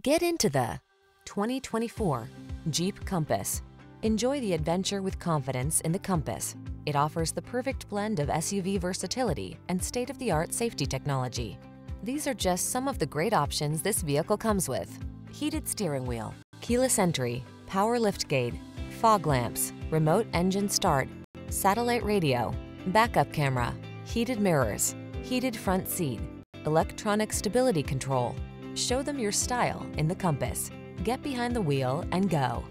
Get into the 2024 Jeep Compass. Enjoy the adventure with confidence in the Compass. It offers the perfect blend of SUV versatility and state-of-the-art safety technology. These are just some of the great options this vehicle comes with. Heated steering wheel, keyless entry, power liftgate, fog lamps, remote engine start, satellite radio, backup camera, heated mirrors, heated front seat, electronic stability control. Show them your style in the Compass. Get behind the wheel and go.